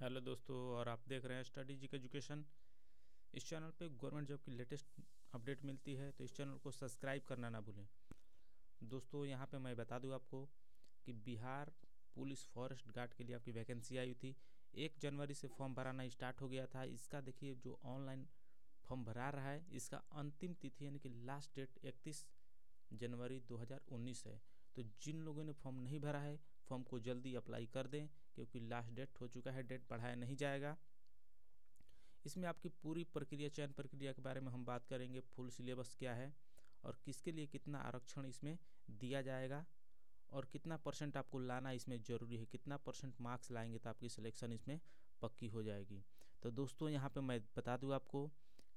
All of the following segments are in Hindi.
हेलो दोस्तों, और आप देख रहे हैं स्टडी जी एजुकेशन। इस चैनल पे गवर्नमेंट जॉब की लेटेस्ट अपडेट मिलती है तो इस चैनल को सब्सक्राइब करना ना भूलें। दोस्तों, यहाँ पे मैं बता दूँ आपको कि बिहार पुलिस फॉरेस्ट गार्ड के लिए आपकी वैकेंसी आई थी। एक जनवरी से फॉर्म भराना स्टार्ट हो गया था। इसका देखिए, जो ऑनलाइन फॉर्म भरा रहा है, इसका अंतिम तिथि यानी कि लास्ट डेट इकतीस जनवरी 2019 है। तो जिन लोगों ने फॉर्म नहीं भरा है, फॉर्म को जल्दी अप्लाई कर दें। क्योंकि लास्ट डेट हो चुका है डेट बढ़ाया नहीं जाएगा। इसमें आपकी पूरी प्रक्रिया, चयन प्रक्रिया के बारे में हम बात करेंगे फुल सिलेबस क्या है और किसके लिए कितना आरक्षण इसमें दिया जाएगा और कितना परसेंट आपको लाना इसमें ज़रूरी है, कितना परसेंट मार्क्स लाएँगे तो आपकी सिलेक्शन इसमें पक्की हो जाएगी। तो दोस्तों, यहाँ पे मैं बता दूँ आपको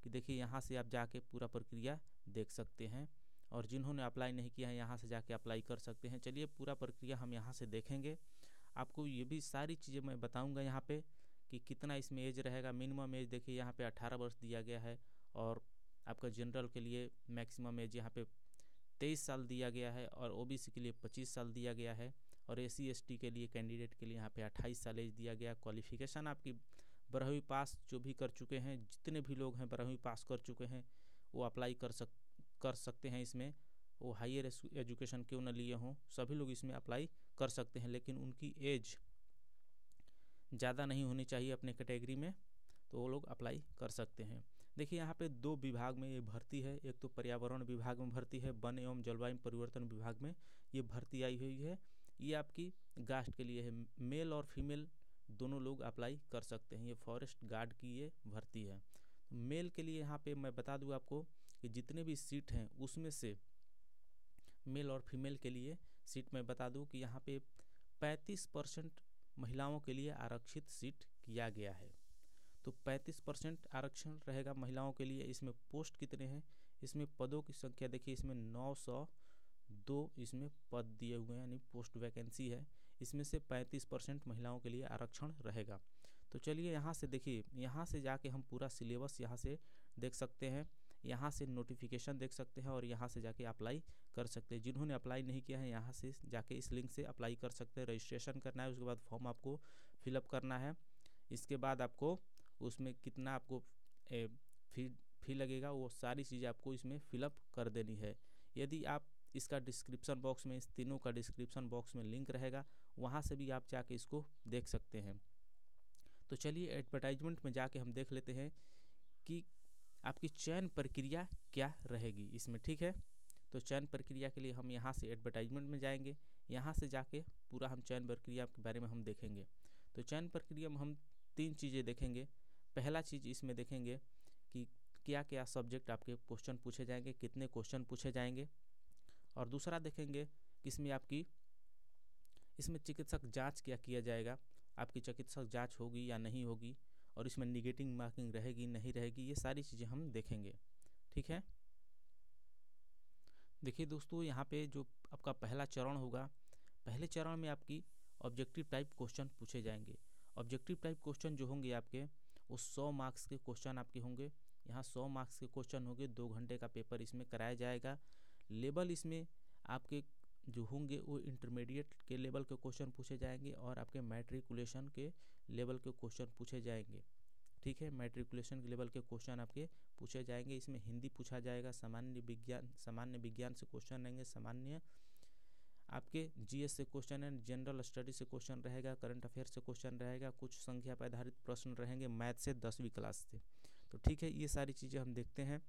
कि देखिए, यहाँ से आप जाके पूरा प्रक्रिया देख सकते हैं और जिन्होंने अप्लाई नहीं किया है, यहाँ से जाके अप्लाई कर सकते हैं। चलिए, पूरा प्रक्रिया हम यहाँ से देखेंगे। आपको ये भी सारी चीज़ें मैं बताऊँगा यहाँ पे कि कितना इसमें एज रहेगा। मिनिमम एज देखिए, यहाँ पे 18 वर्ष दिया गया है और आपका जनरल के लिए मैक्सिमम एज यहाँ पे 23 साल दिया गया है और ओबीसी के लिए 25 साल दिया गया है और एस सी के लिए कैंडिडेट के लिए यहाँ पे 28 साल एज दिया गया। क्वालिफिकेशन आपकी बारहवीं पास जो भी कर चुके हैं, जितने भी लोग हैं बारहवीं पास कर चुके हैं, वो अप्लाई कर सक, कर सकते हैं इसमें। वो हायर एजुकेशन क्यों न लिए हों, सभी लोग इसमें अप्लाई कर सकते हैं, लेकिन उनकी एज ज़्यादा नहीं होनी चाहिए अपने कैटेगरी में तो वो लोग अप्लाई कर सकते हैं। देखिए, यहाँ पे दो विभाग में ये भर्ती है। एक तो पर्यावरण विभाग में भर्ती है, वन एवं जलवायु परिवर्तन विभाग में ये भर्ती आई हुई है। ये आपकी गास्ट के लिए है। मेल और फीमेल दोनों लोग अप्लाई कर सकते हैं। ये फॉरेस्ट गार्ड की ये भर्ती है। मेल के लिए यहाँ पे मैं बता दूँ आपको कि जितने भी सीट हैं, उसमें से मेल और फीमेल के लिए सीट मैं बता दूँ कि यहाँ पे 35 परसेंट महिलाओं के लिए आरक्षित सीट किया गया है। तो 35 परसेंट आरक्षण रहेगा महिलाओं के लिए। इसमें पोस्ट कितने हैं? इसमें पदों की संख्या देखिए, इसमें 900 दो इसमें पद दिए हुए हैं, यानी पोस्ट वैकेंसी है। इसमें से 35 परसेंट महिलाओं के लिए आरक्षण रहेगा। तो चलिए यहाँ से देखिए, यहाँ से जाके हम पूरा सिलेबस यहाँ से देख सकते हैं। यहाँ से नोटिफिकेशन देख सकते हैं और यहाँ से जाके अप्लाई कर सकते हैं। जिन्होंने अप्लाई नहीं किया है, यहाँ से जाके इस लिंक से अप्लाई कर सकते हैं। रजिस्ट्रेशन करना है, उसके बाद फॉर्म आपको फिलअप करना है। इसके बाद आपको उसमें कितना आपको फ़ी फ़ी लगेगा, वो सारी चीज़ें आपको इसमें फिलअप कर देनी है। यदि आप इसका डिस्क्रिप्शन बॉक्स में, इस तीनों का डिस्क्रिप्शन बॉक्स में लिंक रहेगा, वहाँ से भी आप जाके इसको देख सकते हैं। तो चलिए एडवर्टाइजमेंट में जाके हम देख लेते हैं कि आपकी चयन प्रक्रिया क्या रहेगी इसमें, ठीक है? तो चयन प्रक्रिया के लिए हम यहाँ से एडवर्टाइजमेंट में जाएँगे। यहाँ से जाके पूरा हम चयन प्रक्रिया के बारे में हम देखेंगे। तो चयन प्रक्रिया में हम तीन चीज़ें देखेंगे। पहला चीज़ इसमें देखेंगे कि क्या क्या सब्जेक्ट आपके क्वेश्चन पूछे जाएँगे, कितने क्वेश्चन पूछे जाएँगे। और दूसरा देखेंगे कि इसमें आपकी, इसमें चिकित्सक जाँच क्या किया जाएगा, आपकी चिकित्सक जाँच होगी या नहीं होगी। और इसमें निगेटिव मार्किंग रहेगी, नहीं रहेगी, ये सारी चीज़ें हम देखेंगे। ठीक है? देखिए दोस्तों, यहाँ पे जो आपका पहला चरण होगा, पहले चरण में आपकी ऑब्जेक्टिव टाइप क्वेश्चन पूछे जाएँगे। ऑब्जेक्टिव टाइप क्वेश्चन जो होंगे आपके, वो सौ मार्क्स के क्वेश्चन आपके होंगे। यहाँ सौ मार्क्स के क्वेश्चन होंगे, दो घंटे का पेपर इसमें कराया जाएगा। लेवल इसमें आपके जो होंगे वो इंटरमीडिएट के लेवल के क्वेश्चन पूछे जाएँगे और आपके मैट्रिकुलेशन के लेवल के क्वेश्चन पूछे जाएँगे। ठीक है? मैट्रिकुलेशन के लेवल के क्वेश्चन आपके पूछे जाएँगे। इसमें हिंदी पूछा जाएगा, सामान्य विज्ञान सामान्य विज्ञान से क्वेश्चन रहेंगे सामान्य आपके जीएस से क्वेश्चन है जनरल स्टडी से क्वेश्चन रहेगा करंट अफेयर से क्वेश्चन रहेगा, कुछ संख्या पर आधारित प्रश्न रहेंगे मैथ से दसवीं क्लास से। तो ठीक है, ये सारी चीज़ें हम देखते हैं।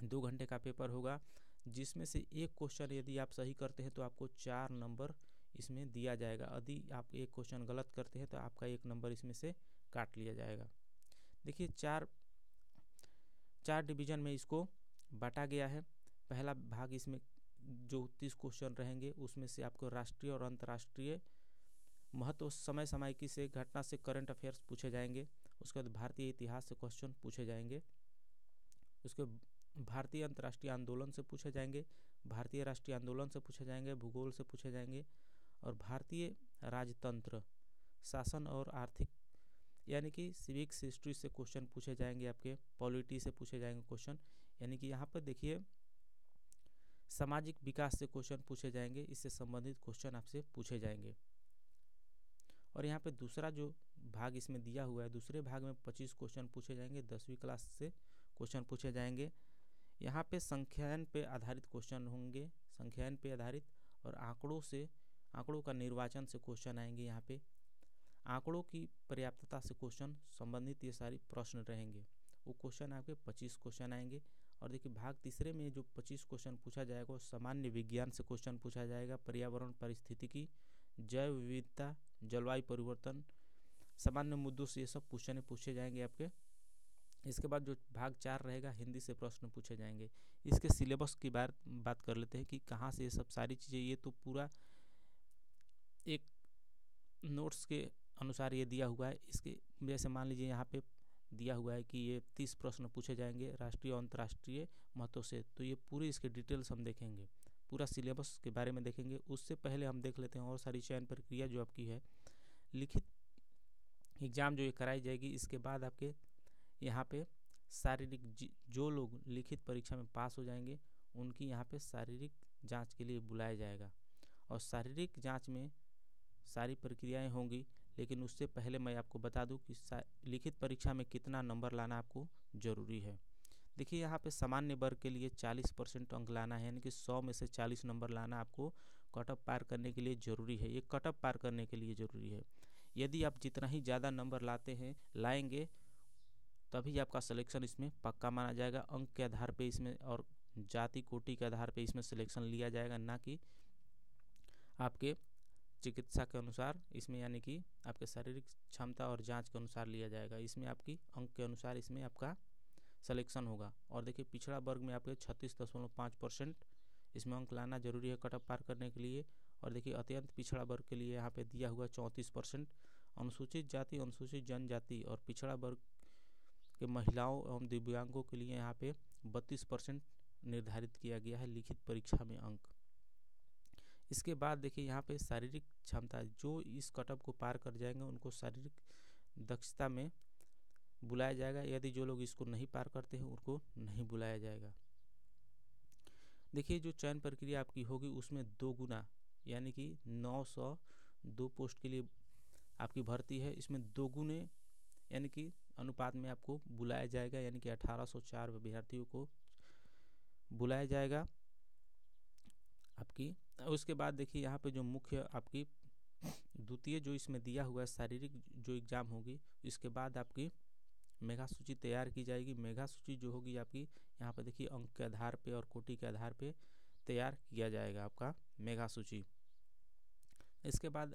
दो घंटे का पेपर होगा। जिसमें से एक क्वेश्चन यदि आप सही करते हैं तो आपको चार नंबर इसमें दिया जाएगा। यदि आप एक क्वेश्चन गलत करते हैं तो आपका एक नंबर इसमें से काट लिया जाएगा। देखिए, चार चार डिवीज़न में इसको बांटा गया है। पहला भाग इसमें जो तीस क्वेश्चन रहेंगे, उसमें से आपको राष्ट्रीय और अंतर्राष्ट्रीय महत्व, समय समय की से, घटना से करंट अफेयर्स पूछे जाएँगे। उसके बाद भारतीय इतिहास से क्वेश्चन पूछे जाएँगे। उसके भारतीय अंतर्राष्ट्रीय आंदोलन से पूछे जाएँगे, भारतीय राष्ट्रीय आंदोलन से पूछे जाएँगे, भूगोल से पूछे जाएँगे, और भारतीय राजतंत्र, शासन और आर्थिक, यानी कि सिविक्स हिस्ट्री से क्वेश्चन पूछे जाएँगे आपके पॉलिटी से पूछे जाएँगे क्वेश्चन यानी कि यहाँ पर देखिए, सामाजिक विकास से क्वेश्चन पूछे जाएँगे, इससे संबंधित क्वेश्चन आपसे पूछे जाएँगे। और यहाँ पे दूसरा जो भाग इसमें दिया हुआ है, दूसरे भाग में पच्चीस क्वेश्चन पूछे जाएँगे, दसवीं क्लास से क्वेश्चन पूछे जाएँगे यहाँ पे संख्यान पे आधारित क्वेश्चन होंगे, संख्यान पे आधारित और आंकड़ों से, आंकड़ों का निर्वाचन से क्वेश्चन आएँगे यहाँ पे। आंकड़ों की पर्याप्तता से क्वेश्चन संबंधित ये सारी प्रश्न रहेंगे। वो क्वेश्चन आपके पच्चीस क्वेश्चन आएँगे और देखिए भाग तीसरे में जो पच्चीस क्वेश्चन पूछा जाएगा वो सामान्य विज्ञान से क्वेश्चन पूछा जाएगा, पर्यावरण परिस्थितिकी जैव विविधता, जलवायु परिवर्तन, सामान्य मुद्दों से ये सब क्वेश्चन पूछे जाएँगे आपके। इसके बाद जो भाग चार रहेगा, हिंदी से प्रश्न पूछे जाएँगे। इसके सिलेबस की बात बात कर लेते हैं कि कहाँ से ये सब सारी चीज़ें, ये तो पूरा एक नोट्स के अनुसार ये दिया हुआ है। इसके, जैसे मान लीजिए यहाँ पे दिया हुआ है कि ये तीस प्रश्न पूछे जाएँगे राष्ट्रीय और अंतर्राष्ट्रीय महत्व से तो ये पूरी इसके डिटेल्स हम देखेंगे, पूरा सिलेबस के बारे में देखेंगे। उससे पहले हम देख लेते हैं और सारी चयन प्रक्रिया जो आपकी है, लिखित एग्ज़ाम जो ये कराई जाएगी, इसके बाद आपके यहाँ पे शारीरिक जो लोग लिखित परीक्षा में पास हो जाएँगे, उनकी यहाँ पे शारीरिक जाँच के लिए बुलाया जाएगा। और शारीरिक जाँच में सारी प्रक्रियाएँ होंगी, लेकिन उससे पहले मैं आपको बता दूँ कि लिखित परीक्षा में कितना नंबर लाना आपको ज़रूरी है। देखिए, यहाँ पे सामान्य वर्ग के लिए 40 परसेंट अंक लाना है, यानी कि 100 में से 40 नंबर लाना आपको कटअप पार करने के लिए ज़रूरी है। ये कटअप पार करने के लिए ज़रूरी है। यदि आप जितना ही ज़्यादा नंबर लाते हैं, लाएँगे तभी आपका सिलेक्शन इसमें पक्का माना जाएगा। अंक के आधार पे इसमें और जाति कोटि के आधार पे इसमें सिलेक्शन लिया जाएगा, ना कि आपके चिकित्सा के अनुसार। इसमें यानी कि आपके शारीरिक क्षमता और जाँच के अनुसार लिया जाएगा। इसमें आपकी अंक के अनुसार इसमें आपका सिलेक्शन होगा। और देखिए, पिछड़ा वर्ग में आपके छत्तीस दशमलव पाँच परसेंट इसमें अंक लाना ज़रूरी है कटअप पार करने के लिए। और देखिए, अत्यंत पिछड़ा वर्ग के लिए यहाँ पे दिया हुआ चौंतीस परसेंट। अनुसूचित जाति, अनुसूचित जनजाति और पिछड़ा वर्ग के महिलाओं एवं दिव्यांगों के लिए यहाँ पे बत्तीस परसेंट निर्धारित किया गया है लिखित परीक्षा में अंक। इसके बाद देखिए यहाँ पे शारीरिक क्षमता, जो इस कटअप को पार कर जाएँगे, उनको शारीरिक दक्षता में बुलाया जाएगा। यदि जो लोग इसको नहीं पार करते हैं, उनको नहीं बुलाया जाएगा। देखिए जो चयन प्रक्रिया आपकी होगी, उसमें दो गुना, यानी कि 900 दो पोस्ट के लिए आपकी भर्ती है। इसमें दो गुने यानी कि अनुपात में आपको बुलाया जाएगा, यानी कि 1804 विद्यार्थियों को बुलाया जाएगा आपकी। उसके बाद देखिए, यहाँ पे जो मुख्य आपकी द्वितीय जो इसमें दिया हुआ है, शारीरिक जो एग्ज़ाम होगी, इसके बाद आपकी मेघा सूची तैयार की जाएगी। मेघा सूची जो होगी आपकी, यहाँ पे देखिए, अंक के आधार पे और कोटि के आधार पे तैयार किया जाएगा आपका मेघा सूची। इसके बाद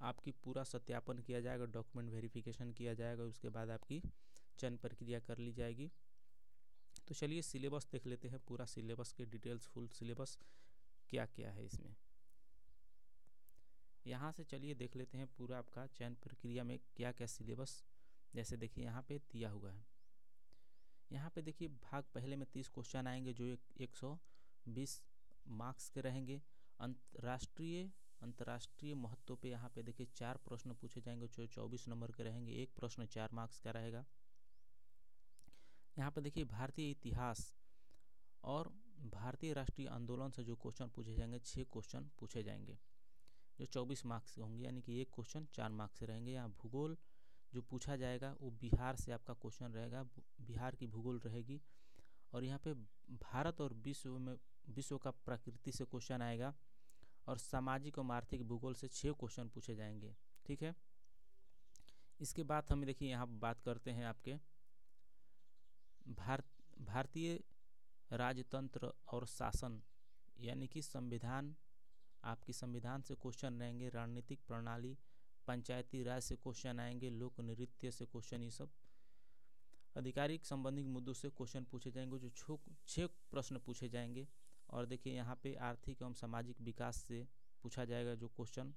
आपकी पूरा सत्यापन किया जाएगा डॉक्यूमेंट वेरिफिकेशन किया जाएगा, उसके बाद आपकी चयन प्रक्रिया कर ली जाएगी। तो चलिए सिलेबस देख लेते हैं, पूरा सिलेबस के डिटेल्स फुल सिलेबस क्या क्या है इसमें। यहाँ से चलिए देख लेते हैं पूरा आपका चयन प्रक्रिया में क्या क्या सिलेबस जैसे देखिए यहाँ पे दिया हुआ है। यहाँ पे देखिए भाग पहले में तीस क्वेश्चन आएँगे, जो एक एक सौ बीस मार्क्स के रहेंगे। अंतर्राष्ट्रीय अंतर्राष्ट्रीय महत्व पे यहाँ पे देखिए चार प्रश्न पूछे जाएँगे, जो चौबीस नंबर के रहेंगे। एक प्रश्न चार मार्क्स का रहेगा। यहाँ पे देखिए भारतीय इतिहास और भारतीय राष्ट्रीय आंदोलन से जो क्वेश्चन पूछे जाएँगे छः क्वेश्चन पूछे जाएँगे, जो चौबीस मार्क्स के होंगे, यानी कि एक क्वेश्चन चार मार्क्स से रहेंगे। यहाँ भूगोल जो पूछा जाएगा, वो बिहार से आपका क्वेश्चन रहेगा, बिहार की भूगोल रहेगी। और यहाँ पे भारत और विश्व में, विश्व का प्रकृति से क्वेश्चन आएगा। और सामाजिक और आर्थिक भूगोल से छः क्वेश्चन पूछे जाएँगे। ठीक है? इसके बाद हम देखिए यहाँ बात करते हैं आपके। भारत, भारतीय राजतंत्र और शासन, यानी कि संविधान, आपकी संविधान से क्वेश्चन रहेंगे, रणनीतिक प्रणाली, पंचायती राज से क्वेश्चन आएँगे, लोक नृत्य से क्वेश्चन ये सब। आधिकारिक संबंधित मुद्दों से क्वेश्चन पूछे जाएँगे, जो छो प्रश्न पूछे जाएँगे। और देखिए यहाँ पे आर्थिक एवं सामाजिक विकास से पूछा जाएगा जो क्वेश्चन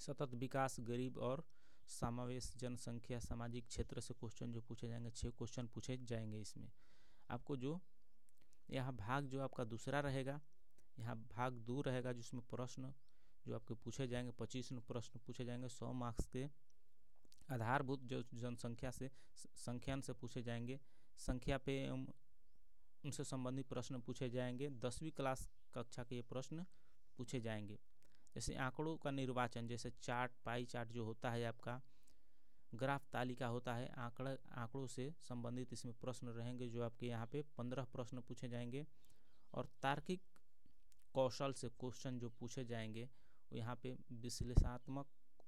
सतत विकास, गरीब और समावेश जनसंख्या, सामाजिक क्षेत्र से क्वेश्चन जो पूछे जाएँगे छः क्वेश्चन पूछे जाएँगे इसमें। आपको जो यहाँ भाग जो आपका दूसरा रहेगा, यहाँ भाग दो रहेगा जिसमें प्रश्न जो आपके पूछे जाएँगे, पच्चीस प्रश्न पूछे जाएँगे, सौ मार्क्स के आधारभूत जो जनसंख्या से, संख्यान से पूछे जाएँगे। संख्या पे उनसे संबंधित प्रश्न पूछे जाएँगे। दसवीं क्लास कक्षा के ये प्रश्न पूछे जाएँगे। जैसे आंकड़ों का निर्वाचन, जैसे चार्ट, पाई चार्ट जो होता है आपका, ग्राफ तालिका होता है, आंकड़ा, आंकड़ों से संबंधित इसमें प्रश्न रहेंगे जो आपके यहाँ पे पंद्रह प्रश्न पूछे जाएँगे। और तार्किक कौशल से क्वेश्चन जो पूछे जाएँगे, वो यहाँ पे विश्लेषणात्मक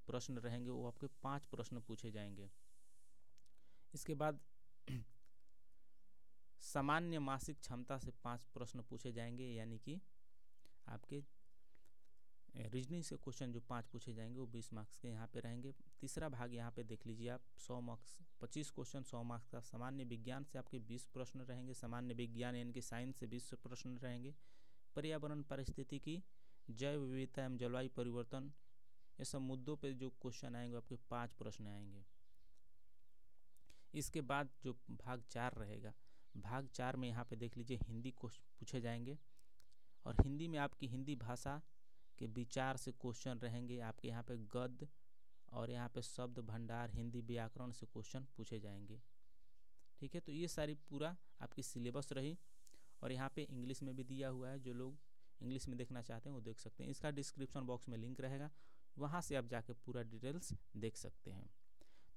प्रश्न रहेंगे, वो आपके पाँच प्रश्न पूछे जाएँगे। इसके बाद सामान्य मासिक क्षमता से पाँच प्रश्न पूछे जाएँगे, यानी कि आपके रीजनिंग से क्वेश्चन जो पाँच पूछे जाएँगे वो बीस मार्क्स के यहाँ पे रहेंगे। तीसरा भाग यहाँ पे देख लीजिए आप, सौ मार्क्स पच्चीस क्वेश्चन सौ मार्क्स का सामान्य विज्ञान से आपके बीस प्रश्न रहेंगे। सामान्य विज्ञान यानी कि साइंस से बीस प्रश्न रहेंगे। पर्यावरण, परिस्थिति की जैव विविधता एवं जलवायु परिवर्तन, ये सब मुद्दों पे जो क्वेश्चन आएँगे आपके पाँच प्रश्न आएँगे। इसके बाद जो भाग चार रहेगा भाग चार में यहाँ पे देख लीजिए, हिंदी क्वेश्चन पूछे जाएँगे। और हिंदी में आपकी हिंदी भाषा के विचार से क्वेश्चन रहेंगे। आपके यहाँ पे गद्य और यहाँ पे शब्द भंडार, हिंदी व्याकरण से क्वेश्चन पूछे जाएँगे। ठीक है तो ये सारी पूरा आपकी सिलेबस रही। और यहाँ पे इंग्लिश में भी दिया हुआ है, जो लोग इंग्लिश में देखना चाहते हैं वो देख सकते हैं। इसका डिस्क्रिप्शन बॉक्स में लिंक रहेगा, वहाँ से आप जाके पूरा डिटेल्स देख सकते हैं।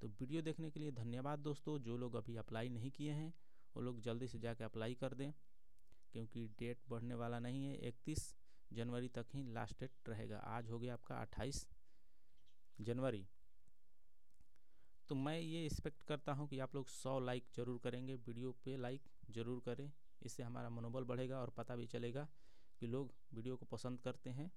तो वीडियो देखने के लिए धन्यवाद दोस्तों, जो लोग अभी अप्लाई नहीं किए हैं वो लोग जल्दी से जाके अप्लाई कर दें, क्योंकि डेट बढ़ने वाला नहीं है, इकतीस जनवरी तक ही लास्ट डेट रहेगा। आज हो गया आपका अट्ठाईस जनवरी। तो मैं ये एक्सपेक्ट करता हूँ कि आप लोग सौ लाइक ज़रूर करेंगे वीडियो पे लाइक ज़रूर करें, इससे हमारा मनोबल बढ़ेगा और पता भी चलेगा कि लोग वीडियो को पसंद करते हैं।